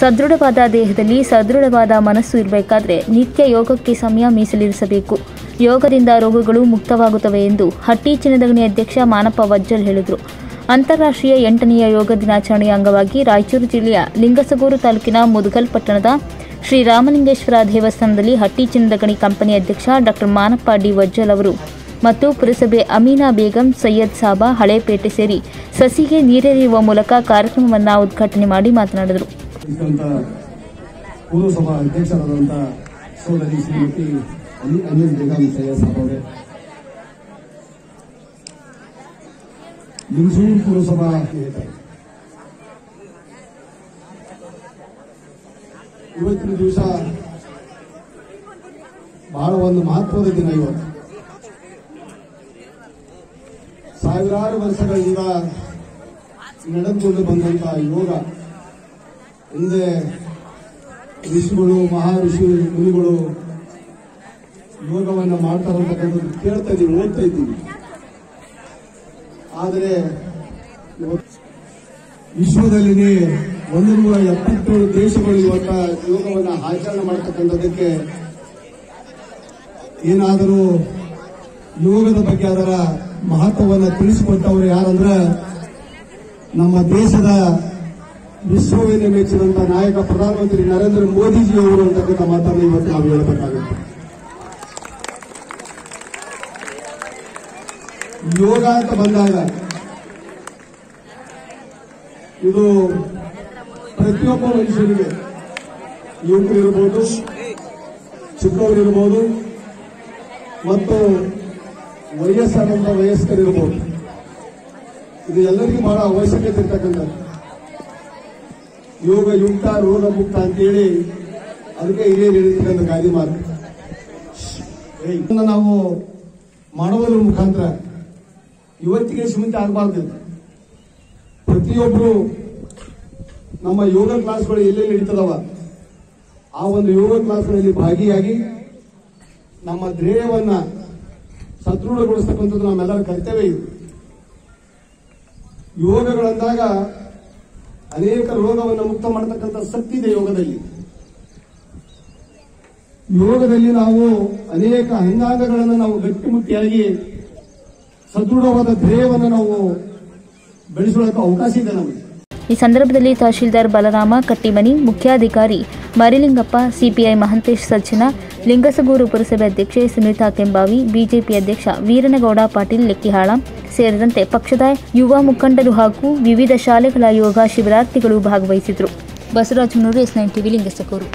ಸದೃಢವಾದ ದೇಹದಲ್ಲಿ ಸದೃಢವಾದ ಮನಸ್ಸು ಇರಬೇಕಾದ್ರೆ ನಿತ್ಯ ಯೋಗಕ್ಕೆ ಸಮಯ ಮೀಸಲಿರಿಸಬೇಕು. ಯೋಗದಿಂದ ರೋಗಗಳು ಮುಕ್ತವಾಗುತ್ತವೆ ಎಂದು ಹಟ್ಟಿ ಚಿನ್ನದಗಣಿ ಅಧ್ಯಕ್ಷ ಮಾನಪ್ಪ ವಜ್ಜಲ್ ಹೇಳಿದರು. ಅಂತಾರಾಷ್ಟ್ರೀಯ ಎಂಟನೆಯ ಯೋಗ ದಿನಾಚರಣೆಯ ಅಂಗವಾಗಿ ರಾಯಚೂರು ಜಿಲ್ಲೆಯ ಲಿಂಗಸಗೂರು ತಾಲೂಕಿನ ಮುದಗಲ್ ಪಟ್ಟಣದ ಶ್ರೀ ರಾಮಲಿಂಗೇಶ್ವರ ದೇವಸ್ಥಾನದಲ್ಲಿ ಹಟ್ಟಿ ಚಿನ್ನದಗಣಿ ಕಂಪನಿ ಅಧ್ಯಕ್ಷ ಡಾಕ್ಟರ್ ಮಾನಪ್ಪ ಡಿ ವಜ್ಜಲ್ ಅವರು ಮತ್ತು ಪುರಸಭೆ ಅಮೀನಾ ಬೇಗಂ, ಸೈಯದ್ ಸಾಬಾ, ಹಳೇಪೇಟೆ ಸೇರಿ ಸಸಿಗೆ ನೀರೆರೆಯುವ ಮೂಲಕ ಕಾರ್ಯಕ್ರಮವನ್ನು ಉದ್ಘಾಟನೆ ಮಾಡಿ ಮಾತನಾಡಿದರು. ಪುರಸಭಾ ಅಧ್ಯಕ್ಷರಾದಂಥ ಸೋದರಿ ಶ್ರೀಮತಿ ಅಲಿ ಅನಿಲ್ ಬೇಗಂ ಸಯ್ಯದ್ ಸಾಬ್ ಅವರೇ. ಲಿಂಗಸೂರು ಪುರಸಭಾ ಇವತ್ತಿನ ದಿವಸ ಬಹಳ ಒಂದು ಮಹತ್ವದ ದಿನ ಇವತ್ತು. ಸಾವಿರಾರು ವರ್ಷಗಳಿಂದ ನಡೆದುಕೊಂಡು ಬಂದಂತಹ ಯೋಗ ಹಿಂದೆ ಋಷಿಗಳು ಮಹರ್ಷಿ ಮುನಿಗಳು ಯೋಗವನ್ನು ಮಾಡ್ತಾರಂತಕ್ಕಂಥದ್ದು ಕೇಳ್ತಾ ಇದ್ದೀವಿ, ಓದ್ತಾ ಇದ್ದೀವಿ. ಆದರೆ ವಿಶ್ವದಲ್ಲಿನೇ ಒಂದು ನೂರ ಎಪ್ಪತ್ತೇಳು ದೇಶಗಳು ಇವತ್ತ ಯೋಗವನ್ನು ಆಚರಣೆ ಮಾಡತಕ್ಕಂಥದ್ದಕ್ಕೆ ಏನಾದರೂ ಯೋಗದ ಬಗ್ಗೆ ಅದರ ಮಹತ್ವವನ್ನು ತಿಳಿಸಿಕೊಟ್ಟವರು ಯಾರಂದ್ರೆ ನಮ್ಮ ದೇಶದ ವಿಶ್ವವೇನೆ ಮೆಚ್ಚಿದಂತಹ ನಾಯಕ ಪ್ರಧಾನಮಂತ್ರಿ ನರೇಂದ್ರ ಮೋದಿಜಿ ಅವರು ಅಂತಕ್ಕಂಥ ಮಾತನ್ನು ಇವತ್ತು ನಾವು ಹೇಳಬೇಕಾಗುತ್ತೆ. ಯೋಗ ಅಂತ ಬಂದಾಗ ಇದು ಪ್ರತಿಯೊಬ್ಬ ಮನುಷ್ಯನಿಗೆ ಯುವಕರಿರ್ಬೋದು ಚಿಕ್ಕವರಿರ್ಬೋದು ಮತ್ತು ವಯಸ್ಸಾದಂತ ವಯಸ್ಕರಿರ್ಬೋದು. ಇದು ಎಲ್ಲರಿಗೂ ಬಹಳ ಅವಶ್ಯಕತೆ ಇರ್ತಕ್ಕಂಥದ್ದು. ಯೋಗ ಯುಕ್ತ ರೋಗ ಮುಕ್ತ ಅಂತೇಳಿ ಅದಕ್ಕೆ ಹಿರಿಯರು ಹೇಳಿರ್ತಕ್ಕಂಥ ಗಾದಿ ಮಾತು. ನಾವು ಮಾಡುವುದರ ಮುಖಾಂತರ ಇವತ್ತಿಗೆ ಸೀಮಿತ ಆಗಬಾರ್ದು ಪ್ರತಿಯೊಬ್ಬರು ನಮ್ಮ ಯೋಗ ಕ್ಲಾಸ್ಗಳು ಎಲ್ಲೆಲ್ಲಿ ನಡೀತದವ? ಆ ಒಂದು ಯೋಗ ಕ್ಲಾಸ್ಗಳಲ್ಲಿ ಭಾಗಿಯಾಗಿ ನಮ್ಮ ಧ್ಯೇಯವನ್ನ ಸದೃಢಗೊಳಿಸ್ತಕ್ಕಂಥದ್ದು ನಮ್ಮೆಲ್ಲರ ಕರ್ತವ್ಯ ಇದು. ಯೋಗಗಳಂದಾಗ ಅನೇಕ ರೋಗವನ್ನು ಮುಕ್ತ ಮಾಡತಕ್ಕಂಥ ಶಕ್ತಿ ಇದೆ ಯೋಗದಲ್ಲಿ. ಯೋಗದಲ್ಲಿ ನಾವು ಅನೇಕ ಅಂಗಾಂಗಗಳನ್ನು ನಾವು ಗಟ್ಟಿಮುಟ್ಟಿಯಾಗಿ ಸದೃಢವಾದ ಧ್ಯೇಯವನ್ನು ನಾವು ಬೆಳೆಸೋಕೆ ಅವಕಾಶ ಇದೆ ನಮಗೆ. ಈ ಸಂದರ್ಭದಲ್ಲಿ ತಹಶೀಲ್ದಾರ್ ಬಲರಾಮ ಕಟ್ಟಿಮನಿ, ಮುಖ್ಯಾಧಿಕಾರಿ ಮರಿಲಿಂಗಪ್ಪ, ಸಿಪಿಐ ಮಹಂತೇಶ್ ಸಜ್ಜನ, ಲಿಂಗಸಗೂರು ಪುರಸಭೆ ಅಧ್ಯಕ್ಷೆ ಸುನೀತಾ ಕೆಂಬಾವಿ, ಬಿಜೆಪಿ ಅಧ್ಯಕ್ಷ ವೀರನಗೌಡ ಪಾಟೀಲ್ ಲೆಕ್ಕಿಹಾಳ ಸೇರಿದಂತೆ ಪಕ್ಷದ ಯುವ ಮುಖಂಡರು ಹಾಗೂ ವಿವಿಧ ಶಾಲೆಗಳ ಯೋಗ ಶಿಬಿರಾರ್ಥಿಗಳು ಭಾಗವಹಿಸಿದರು Basavaraj S nine TV, Lingasugur.